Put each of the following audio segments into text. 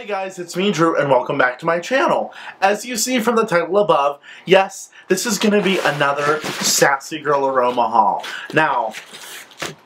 Hey guys, it's me Drew and welcome back to my channel. As you see from the title above, yes, this is going to be another Sassy Girl Aroma haul. Now,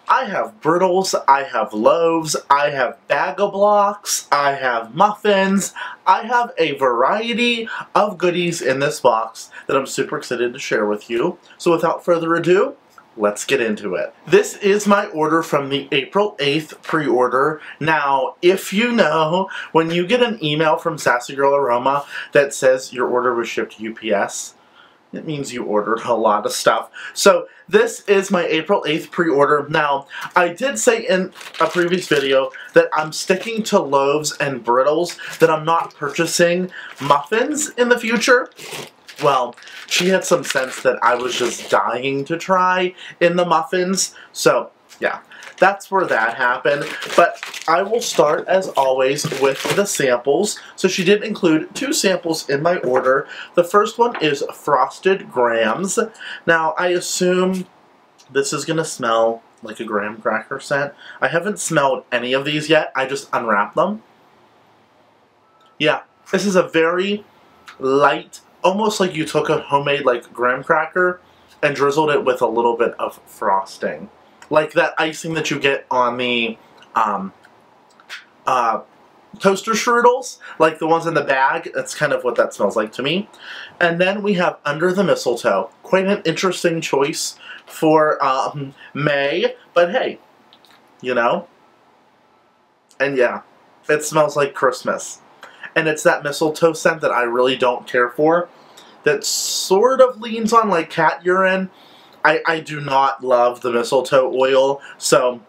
I have brittles, I have loaves, I have bag-o-blocks, I have muffins, I have a variety of goodies in this box that I'm super excited to share with you. So without further ado, let's get into it. This is my order from the April 8th pre-order. Now, if you know, when you get an email from Sassy Girl Aroma that says your order was shipped UPS, it means you ordered a lot of stuff. So this is my April 8th pre-order. Now, I did say in a previous video that I'm sticking to loaves and brittles, that I'm not purchasing muffins in the future well, she had some scents that I was just dying to try in the muffins. So, yeah, that's where that happened. But I will start, as always, with the samples. So she did include two samples in my order. The first one is Frosted Grams. Now, I assume this is going to smell like a graham cracker scent. I haven't smelled any of these yet. I just unwrapped them. Yeah, this is a very light almost like you took a homemade like graham cracker and drizzled it with a little bit of frosting. Like that icing that you get on the um, uh, toaster strudels, like the ones in the bag. That's kind of what that smells like to me. And then we have Under the Mistletoe. Quite an interesting choice for um, May, but hey, you know. And yeah, it smells like Christmas and it's that mistletoe scent that I really don't care for. That sort of leans on like cat urine. I, I do not love the mistletoe oil, so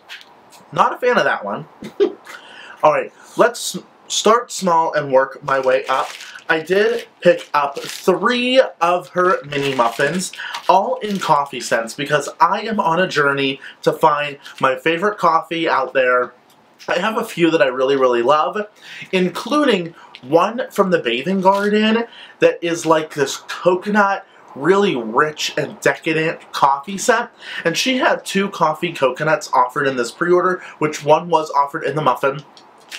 not a fan of that one. Alright, let's start small and work my way up. I did pick up three of her mini muffins, all in coffee scents, because I am on a journey to find my favorite coffee out there. I have a few that I really, really love, including one from the Bathing Garden that is like this coconut, really rich and decadent coffee scent. And she had two coffee coconuts offered in this pre-order, which one was offered in the muffin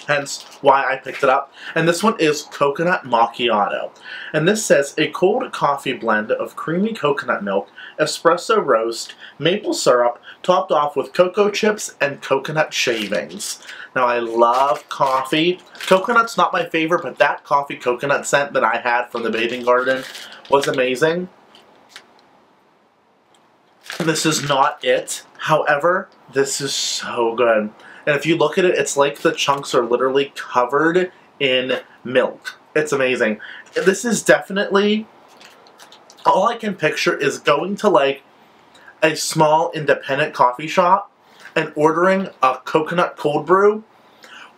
hence why I picked it up. And this one is Coconut Macchiato. And this says, a cold coffee blend of creamy coconut milk, espresso roast, maple syrup, topped off with cocoa chips and coconut shavings. Now I love coffee. Coconut's not my favorite, but that coffee coconut scent that I had from the Bathing Garden was amazing. This is not it. However, this is so good. And if you look at it, it's like the chunks are literally covered in milk. It's amazing. This is definitely, all I can picture is going to like a small independent coffee shop and ordering a coconut cold brew,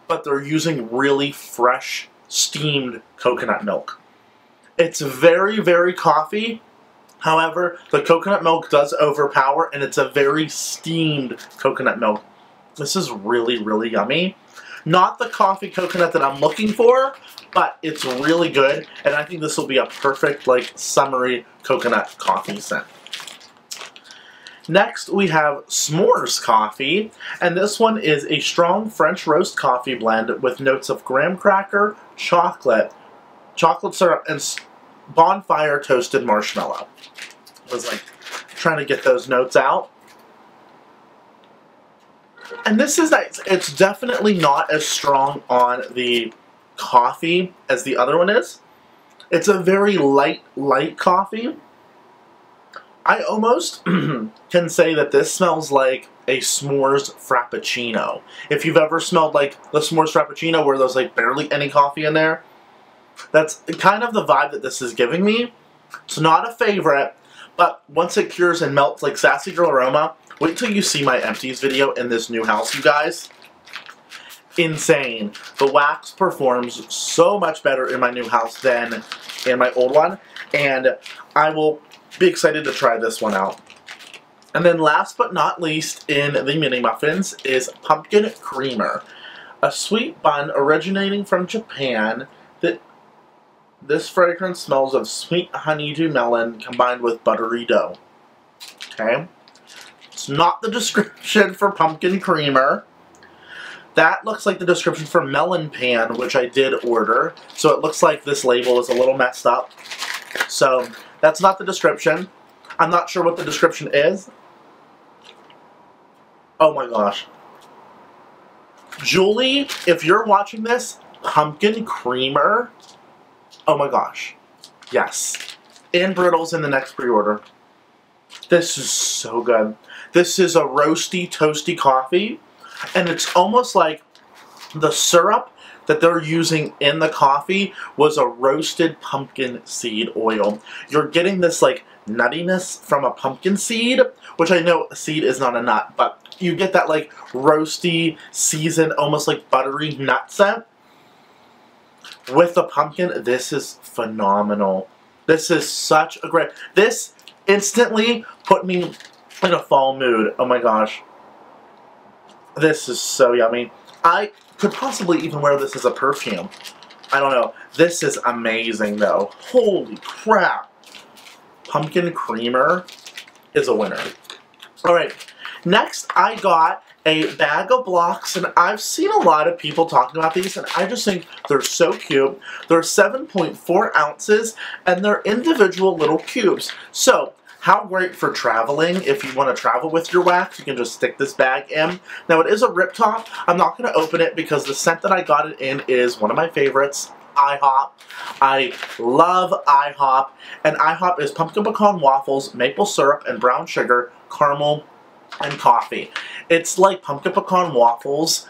but they're using really fresh steamed coconut milk. It's very, very coffee. However, the coconut milk does overpower and it's a very steamed coconut milk. This is really, really yummy. Not the coffee coconut that I'm looking for, but it's really good, and I think this will be a perfect, like, summery coconut coffee scent. Next, we have S'mores Coffee, and this one is a strong French roast coffee blend with notes of graham cracker, chocolate, chocolate syrup, and bonfire toasted marshmallow. I was like trying to get those notes out. And this is nice. It's definitely not as strong on the coffee as the other one is. It's a very light, light coffee. I almost can say that this smells like a s'mores frappuccino. If you've ever smelled like the s'mores frappuccino where there's like barely any coffee in there, that's kind of the vibe that this is giving me. It's not a favorite, but once it cures and melts like Sassy Girl Aroma, Wait till you see my empties video in this new house, you guys. Insane. The wax performs so much better in my new house than in my old one. And I will be excited to try this one out. And then last but not least in the mini muffins is pumpkin creamer. A sweet bun originating from Japan that this fragrance smells of sweet honeydew melon combined with buttery dough. Okay? Not the description for pumpkin creamer. That looks like the description for Melon Pan, which I did order. So it looks like this label is a little messed up. So that's not the description. I'm not sure what the description is. Oh my gosh. Julie, if you're watching this, pumpkin creamer. Oh my gosh. Yes. And Brittles in the next pre-order. This is so good. This is a roasty, toasty coffee. And it's almost like the syrup that they're using in the coffee was a roasted pumpkin seed oil. You're getting this like nuttiness from a pumpkin seed, which I know a seed is not a nut, but you get that like roasty, seasoned, almost like buttery nut scent. With the pumpkin, this is phenomenal. This is such a great, this instantly put me in a fall mood. Oh my gosh. This is so yummy. I could possibly even wear this as a perfume. I don't know. This is amazing though. Holy crap. Pumpkin creamer is a winner. Alright, next I got a bag of blocks, and I've seen a lot of people talking about these, and I just think they're so cute. They're 7.4 ounces, and they're individual little cubes. So, how great for traveling. If you want to travel with your wax, you can just stick this bag in. Now, it is a rip top. I'm not going to open it because the scent that I got it in is one of my favorites. IHOP. I love IHOP, and IHOP is pumpkin pecan waffles, maple syrup, and brown sugar, caramel, and coffee. It's like pumpkin pecan waffles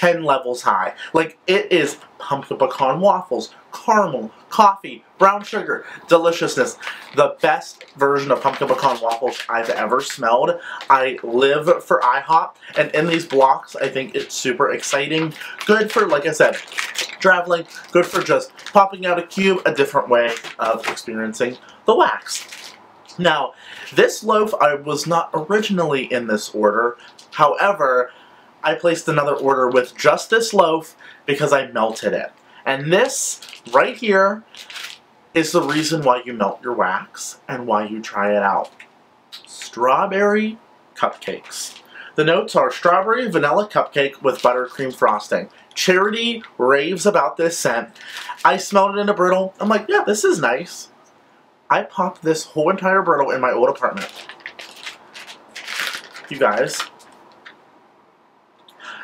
10 levels high. Like, it is pumpkin pecan waffles, caramel, coffee, brown sugar, deliciousness. The best version of pumpkin pecan waffles I've ever smelled. I live for IHOP, and in these blocks, I think it's super exciting. Good for, like I said, traveling. Good for just popping out a cube, a different way of experiencing the wax. Now, this loaf, I was not originally in this order. However, I placed another order with just this loaf because I melted it. And this, right here, is the reason why you melt your wax and why you try it out. Strawberry cupcakes. The notes are strawberry vanilla cupcake with buttercream frosting. Charity raves about this scent. I smelled it in a brittle. I'm like, yeah, this is nice. I popped this whole entire brittle in my old apartment. You guys,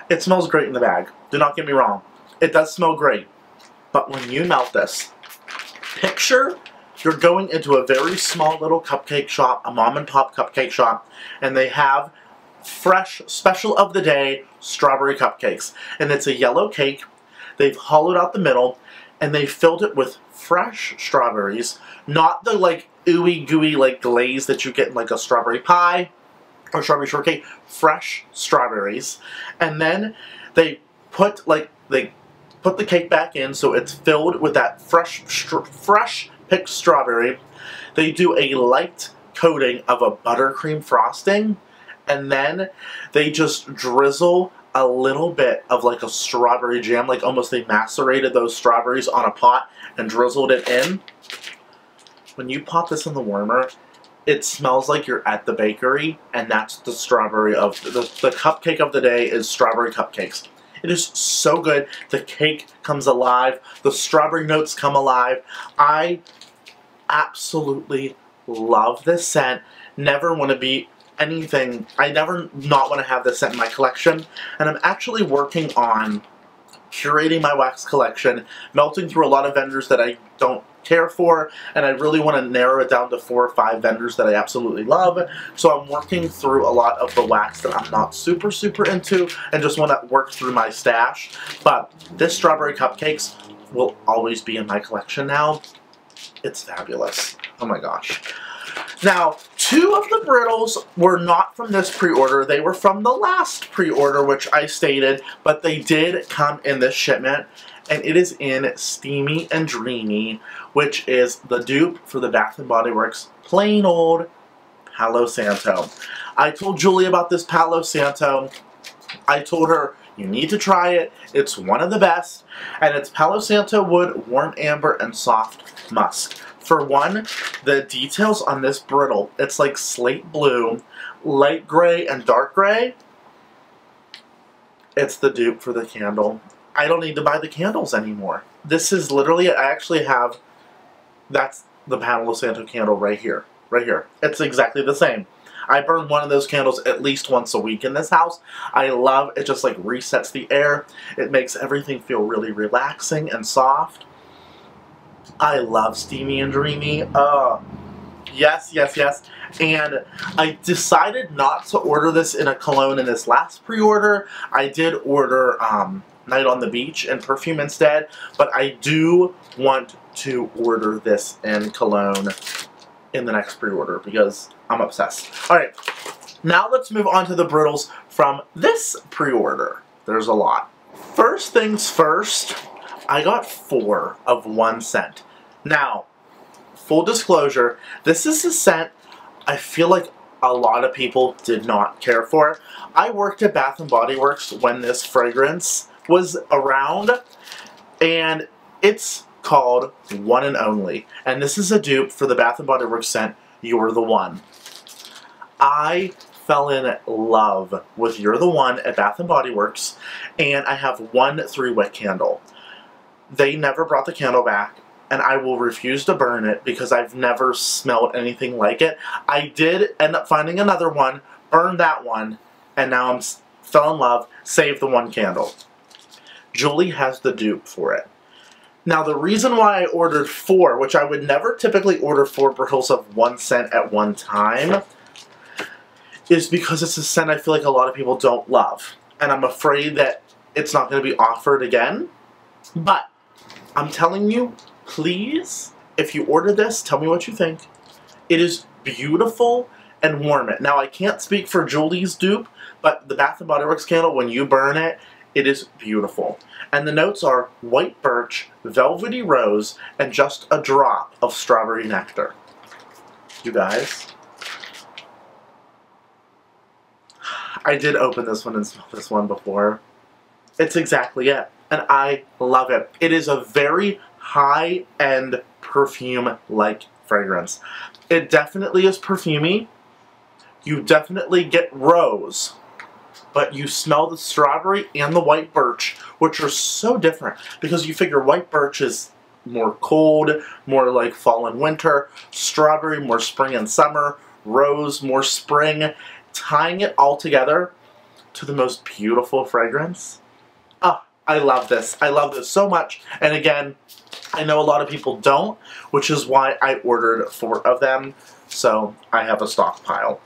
it smells great in the bag. Do not get me wrong. It does smell great. But when you melt this, picture you're going into a very small little cupcake shop, a mom and pop cupcake shop, and they have fresh, special of the day, strawberry cupcakes. And it's a yellow cake. They've hollowed out the middle, and they filled it with fresh strawberries, not the like ooey gooey like glaze that you get in like a strawberry pie or strawberry shortcake, fresh strawberries, and then they put like they put the cake back in so it's filled with that fresh fresh picked strawberry. They do a light coating of a buttercream frosting, and then they just drizzle a little bit of like a strawberry jam, like almost they macerated those strawberries on a pot and drizzled it in. When you pop this in the warmer, it smells like you're at the bakery, and that's the strawberry of the, the cupcake of the day is strawberry cupcakes. It is so good. The cake comes alive. The strawberry notes come alive. I absolutely love this scent. Never want to be anything. I never not want to have this scent in my collection. And I'm actually working on curating my wax collection, melting through a lot of vendors that I don't care for, and I really want to narrow it down to four or five vendors that I absolutely love. So I'm working through a lot of the wax that I'm not super, super into, and just want to work through my stash. But this strawberry cupcakes will always be in my collection now. It's fabulous. Oh my gosh. Now, two of the brittles were not from this pre-order. They were from the last pre-order, which I stated, but they did come in this shipment and it is in Steamy and Dreamy, which is the dupe for the Bath & Body Works plain old Palo Santo. I told Julie about this Palo Santo. I told her, you need to try it. It's one of the best. And it's Palo Santo wood, warm amber, and soft musk. For one, the details on this brittle, it's like slate blue, light gray, and dark gray. it's the dupe for the candle. I don't need to buy the candles anymore. This is literally, I actually have, that's the Palo Santo candle right here. Right here. It's exactly the same. I burn one of those candles at least once a week in this house. I love, it just like resets the air. It makes everything feel really relaxing and soft. I love Steamy and Dreamy. Uh, yes, yes, yes. And I decided not to order this in a cologne in this last pre-order. I did order um, Night on the Beach and perfume instead, but I do want to order this in cologne in the next pre-order because I'm obsessed. Alright, now let's move on to the brittles from this pre-order. There's a lot. First things first, I got four of one scent. Now, full disclosure, this is a scent I feel like a lot of people did not care for. I worked at Bath & Body Works when this fragrance was around, and it's called One and Only. And this is a dupe for the Bath & Body Works scent, You're the One. I fell in love with You're the One at Bath & Body Works, and I have one three-wick candle. They never brought the candle back, and I will refuse to burn it because I've never smelled anything like it. I did end up finding another one, burned that one, and now I'm fell in love, saved the one candle. Julie has the dupe for it. Now the reason why I ordered four, which I would never typically order four bottles of one scent at one time, is because it's a scent I feel like a lot of people don't love. And I'm afraid that it's not going to be offered again. But I'm telling you, please, if you order this, tell me what you think. It is beautiful and warm it. Now I can't speak for Julie's dupe, but the Bath & Body Works candle, when you burn it, it is beautiful. And the notes are white birch, velvety rose, and just a drop of strawberry nectar. You guys. I did open this one and smell this one before. It's exactly it. And I love it. It is a very high-end perfume-like fragrance. It definitely is perfumey. You definitely get rose but you smell the strawberry and the white birch, which are so different because you figure white birch is more cold, more like fall and winter, strawberry more spring and summer, rose more spring, tying it all together to the most beautiful fragrance. I love this. I love this so much. And again, I know a lot of people don't, which is why I ordered four of them. So I have a stockpile.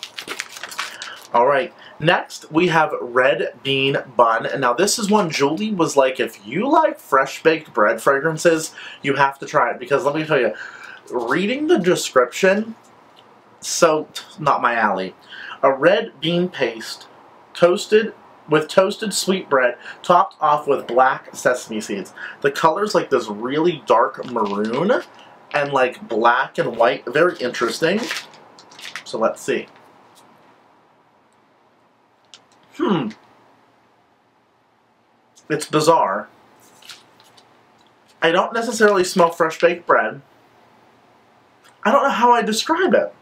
All right, next we have Red Bean Bun. And now this is one Julie was like, if you like fresh baked bread fragrances, you have to try it. Because let me tell you, reading the description, so not my alley. A red bean paste, toasted with toasted sweet bread, topped off with black sesame seeds. The color's like this really dark maroon and like black and white. Very interesting. So let's see. Hmm. It's bizarre. I don't necessarily smell fresh baked bread. I don't know how I describe it.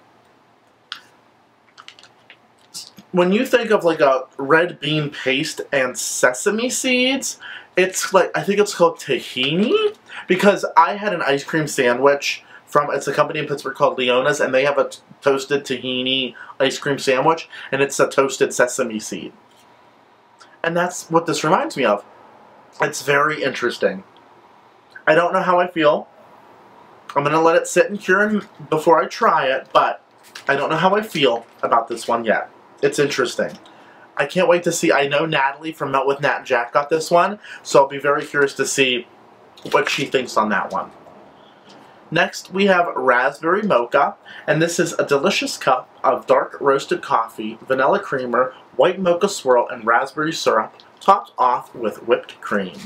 When you think of like a red bean paste and sesame seeds, it's like, I think it's called tahini because I had an ice cream sandwich from, it's a company in Pittsburgh called Leona's and they have a toasted tahini ice cream sandwich and it's a toasted sesame seed. And that's what this reminds me of. It's very interesting. I don't know how I feel. I'm going to let it sit and cure before I try it, but I don't know how I feel about this one yet. It's interesting. I can't wait to see. I know Natalie from Melt with Nat and Jack got this one, so I'll be very curious to see what she thinks on that one. Next, we have Raspberry Mocha, and this is a delicious cup of dark roasted coffee, vanilla creamer, white mocha swirl, and raspberry syrup, topped off with whipped cream.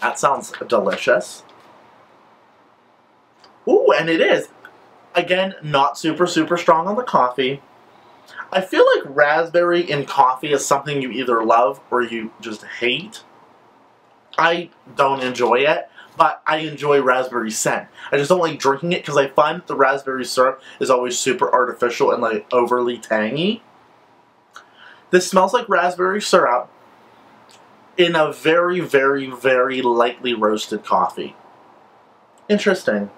That sounds delicious. Ooh, and it is. Again, not super, super strong on the coffee. I feel like raspberry in coffee is something you either love or you just hate. I don't enjoy it, but I enjoy raspberry scent. I just don't like drinking it because I find that the raspberry syrup is always super artificial and like overly tangy. This smells like raspberry syrup. in a very, very, very lightly roasted coffee. Interesting.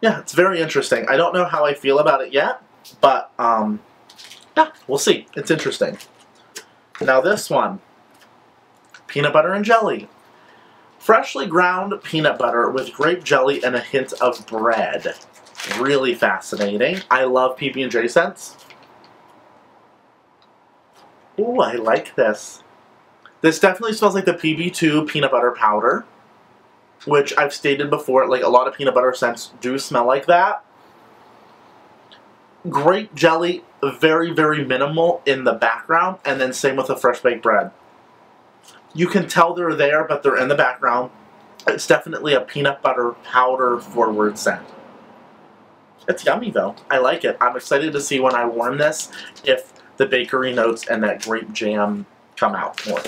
Yeah, it's very interesting. I don't know how I feel about it yet, but um, yeah, we'll see. It's interesting. Now this one, peanut butter and jelly. Freshly ground peanut butter with grape jelly and a hint of bread. Really fascinating. I love PB&J scents. Ooh, I like this. This definitely smells like the PB2 peanut butter powder, which I've stated before, like a lot of peanut butter scents do smell like that. Grape jelly, very, very minimal in the background, and then same with the fresh baked bread. You can tell they're there, but they're in the background. It's definitely a peanut butter powder forward scent. It's yummy though. I like it. I'm excited to see when I warm this if the bakery notes and that grape jam come out more.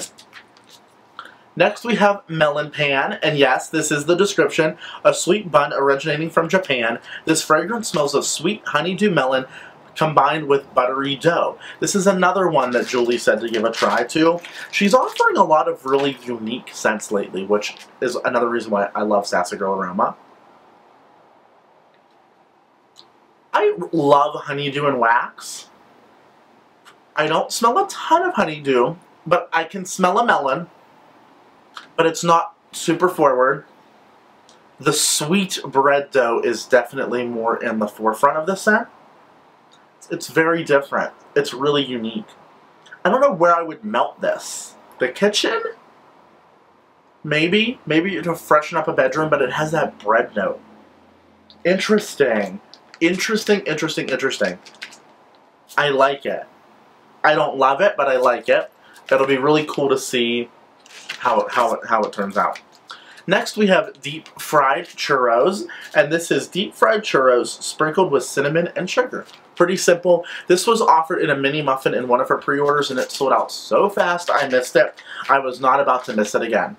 Next we have Melon Pan, and yes, this is the description, a sweet bun originating from Japan. This fragrance smells of sweet honeydew melon combined with buttery dough. This is another one that Julie said to give a try to. She's offering a lot of really unique scents lately, which is another reason why I love Sassy Girl Aroma. I love honeydew and wax. I don't smell a ton of honeydew, but I can smell a melon, but it's not super forward. The sweet bread dough is definitely more in the forefront of the scent. It's very different. It's really unique. I don't know where I would melt this. The kitchen? Maybe. Maybe to freshen up a bedroom, but it has that bread note. Interesting. Interesting, interesting, interesting. I like it. I don't love it, but I like it. It'll be really cool to see how it, how it, how it turns out. Next we have deep fried churros, and this is deep fried churros sprinkled with cinnamon and sugar. Pretty simple. This was offered in a mini muffin in one of her pre-orders and it sold out so fast I missed it. I was not about to miss it again.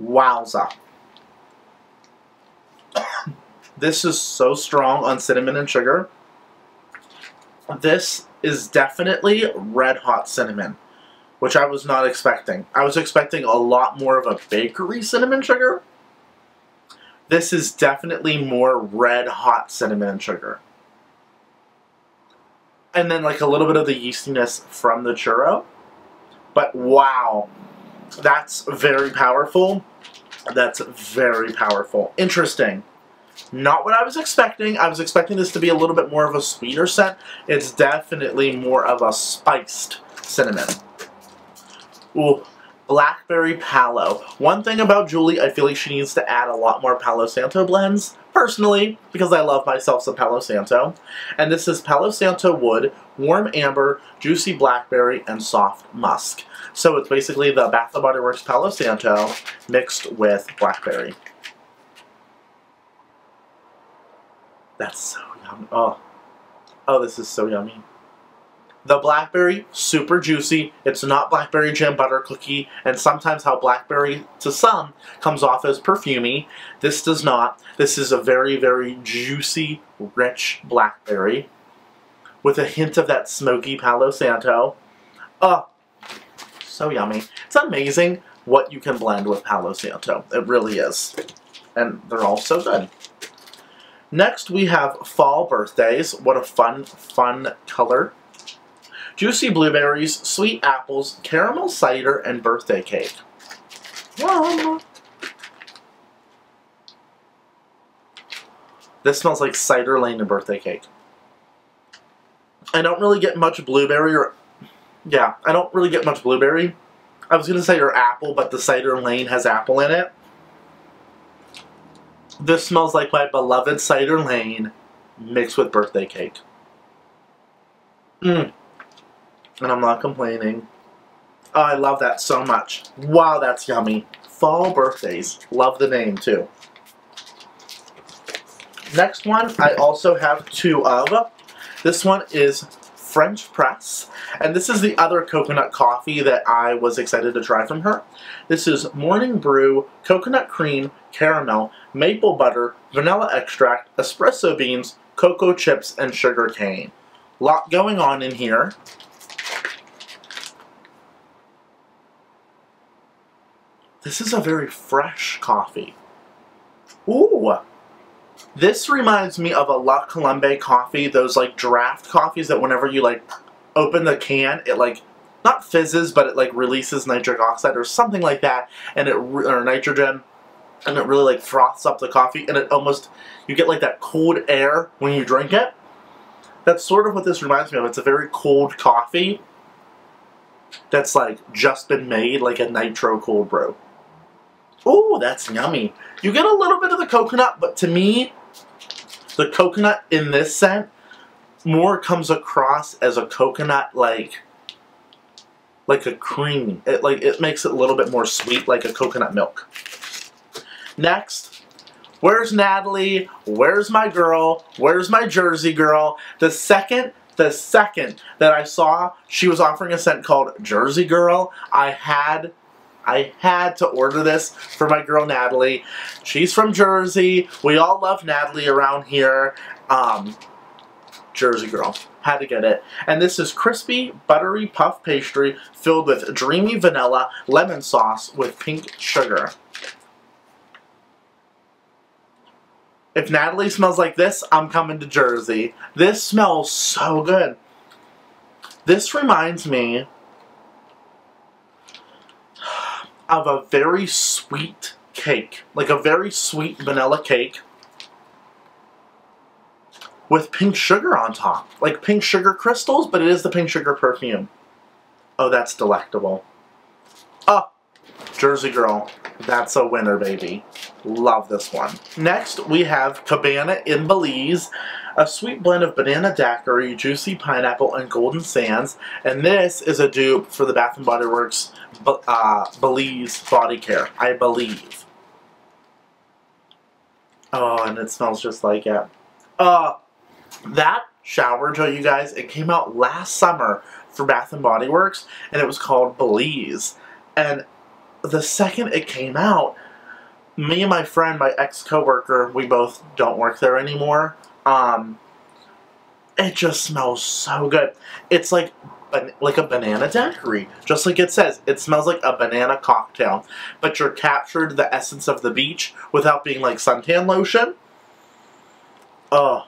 Wowza. this is so strong on cinnamon and sugar. This is definitely red hot cinnamon, which I was not expecting. I was expecting a lot more of a bakery cinnamon sugar. This is definitely more red hot cinnamon sugar. And then like a little bit of the yeastiness from the churro. But wow, that's very powerful. That's very powerful. Interesting. Not what I was expecting. I was expecting this to be a little bit more of a sweeter scent. It's definitely more of a spiced cinnamon. Ooh, Blackberry Palo. One thing about Julie, I feel like she needs to add a lot more Palo Santo blends, personally, because I love myself some Palo Santo. And this is Palo Santo Wood, Warm Amber, Juicy Blackberry, and Soft Musk. So it's basically the Bath & Body Works Palo Santo mixed with Blackberry. That's so yummy. Oh. Oh, this is so yummy. The blackberry, super juicy. It's not blackberry jam butter cookie, and sometimes how blackberry, to some, comes off as perfumey. This does not. This is a very, very juicy, rich blackberry with a hint of that smoky Palo Santo. Oh, so yummy. It's amazing what you can blend with Palo Santo. It really is. And they're all so good. Next, we have Fall Birthdays. What a fun, fun color. Juicy blueberries, sweet apples, caramel cider, and birthday cake. Yum! This smells like cider lane and birthday cake. I don't really get much blueberry or... Yeah, I don't really get much blueberry. I was going to say or apple, but the cider lane has apple in it. This smells like my beloved cider lane mixed with birthday cake. Mmm. And I'm not complaining. Oh, I love that so much. Wow, that's yummy. Fall birthdays. Love the name, too. Next one, I also have two of. This one is French Press. And this is the other coconut coffee that I was excited to try from her. This is Morning Brew, Coconut Cream, Caramel, Maple Butter, Vanilla Extract, Espresso Beans, Cocoa Chips, and Sugar Cane. Lot going on in here. This is a very fresh coffee. Ooh. This reminds me of a La Colombe coffee, those like draft coffees that whenever you like open the can, it like not fizzes, but it like releases nitric oxide or something like that, and it or nitrogen, and it really like froths up the coffee, and it almost you get like that cold air when you drink it. That's sort of what this reminds me of. It's a very cold coffee that's like just been made, like a nitro cold brew. Oh, that's yummy. You get a little bit of the coconut, but to me, the coconut in this scent more comes across as a coconut like like a cream. It like it makes it a little bit more sweet like a coconut milk. Next, where's Natalie? Where's my girl? Where's my Jersey girl? The second the second that I saw she was offering a scent called Jersey Girl, I had I had to order this for my girl Natalie. She's from Jersey. We all love Natalie around here. Um, Jersey girl. Had to get it. And this is crispy, buttery puff pastry filled with dreamy vanilla lemon sauce with pink sugar. If Natalie smells like this, I'm coming to Jersey. This smells so good. This reminds me of a very sweet cake, like a very sweet vanilla cake with pink sugar on top. Like pink sugar crystals, but it is the pink sugar perfume. Oh, that's delectable. Oh, Jersey Girl. That's a winner, baby. Love this one. Next, we have Cabana in Belize. A sweet blend of banana daiquiri, juicy pineapple, and golden sands. And this is a dupe for the Bath & Body Works uh, Belize Body Care, I believe. Oh, and it smells just like it. Uh, that shower gel, you guys, it came out last summer for Bath & Body Works, and it was called Belize. And the second it came out, me and my friend, my ex-coworker, we both don't work there anymore, um, it just smells so good. It's like like a banana daiquiri. Just like it says, it smells like a banana cocktail. But you're captured the essence of the beach without being like suntan lotion. Oh,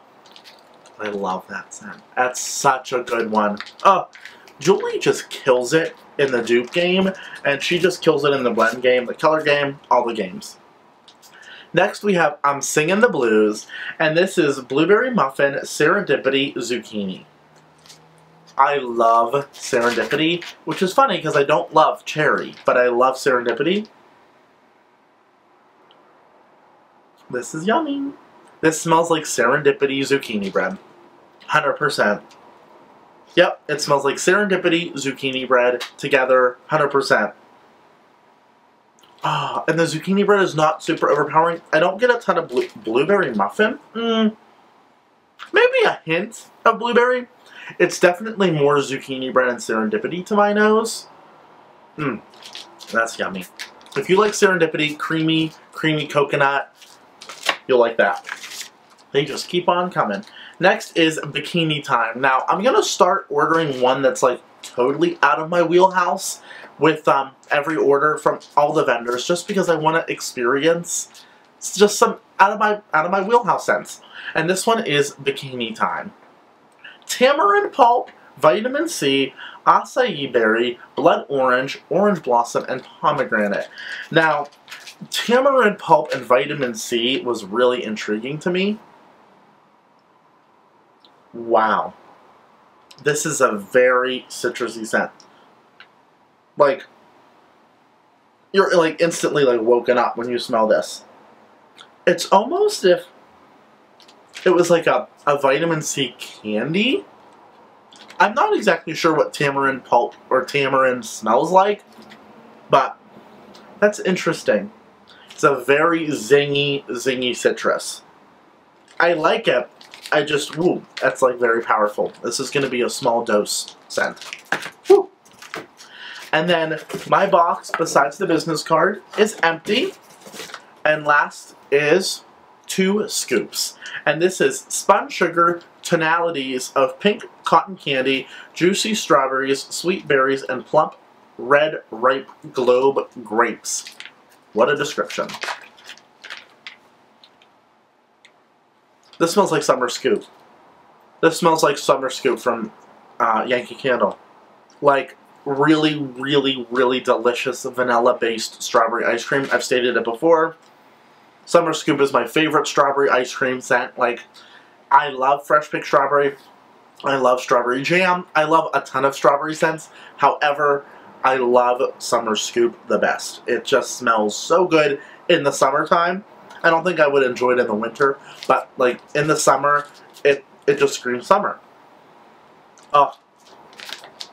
I love that scent. That's such a good one. Oh, Julie just kills it in the dupe game, and she just kills it in the blend game, the color game, all the games. Next we have I'm Singing the Blues, and this is Blueberry Muffin Serendipity Zucchini. I love Serendipity, which is funny because I don't love cherry, but I love Serendipity. This is yummy. This smells like Serendipity zucchini bread. 100%. Yep, it smells like serendipity zucchini bread together, 100%. Ah, and the zucchini bread is not super overpowering. I don't get a ton of blue blueberry muffin. Mm, maybe a hint of blueberry. It's definitely more zucchini bread and serendipity to my nose. Mmm, that's yummy. If you like serendipity, creamy, creamy coconut, you'll like that. They just keep on coming. Next is Bikini Time. Now, I'm going to start ordering one that's like totally out of my wheelhouse with um, every order from all the vendors just because I want to experience just some out of my out of my wheelhouse scents. And this one is Bikini Time. Tamarind pulp, vitamin C, acai berry, blood orange, orange blossom, and pomegranate. Now, tamarind pulp and vitamin C was really intriguing to me wow, this is a very citrusy scent. Like, you're like instantly like woken up when you smell this. It's almost if it was like a, a vitamin C candy. I'm not exactly sure what tamarind pulp or tamarind smells like, but that's interesting. It's a very zingy, zingy citrus. I like it, I just, woo, that's like very powerful. This is going to be a small dose scent. Woo. And then my box, besides the business card, is empty. And last is two scoops. And this is spun sugar tonalities of pink cotton candy, juicy strawberries, sweet berries, and plump red ripe globe grapes. What a description. This smells like Summer Scoop. This smells like Summer Scoop from uh, Yankee Candle. Like, really, really, really delicious vanilla-based strawberry ice cream. I've stated it before. Summer Scoop is my favorite strawberry ice cream scent. Like, I love fresh picked strawberry. I love strawberry jam. I love a ton of strawberry scents. However, I love Summer Scoop the best. It just smells so good in the summertime. I don't think I would enjoy it in the winter, but like in the summer, it it just screams summer. Oh,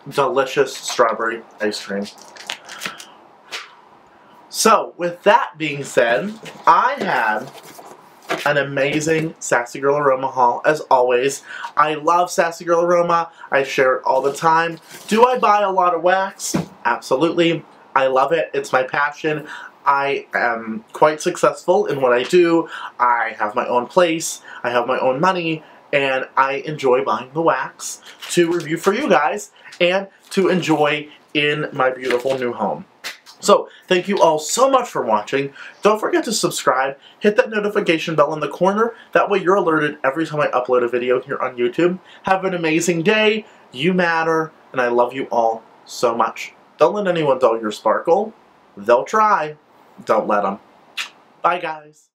delicious strawberry ice cream. So, with that being said, I had an amazing Sassy Girl Aroma haul, as always. I love Sassy Girl Aroma. I share it all the time. Do I buy a lot of wax? Absolutely. I love it. It's my passion. I am quite successful in what I do. I have my own place. I have my own money. And I enjoy buying the wax to review for you guys and to enjoy in my beautiful new home. So, thank you all so much for watching. Don't forget to subscribe. Hit that notification bell in the corner. That way you're alerted every time I upload a video here on YouTube. Have an amazing day. You matter. And I love you all so much. Don't let anyone dull your sparkle. They'll try. Don't let them. Bye, guys.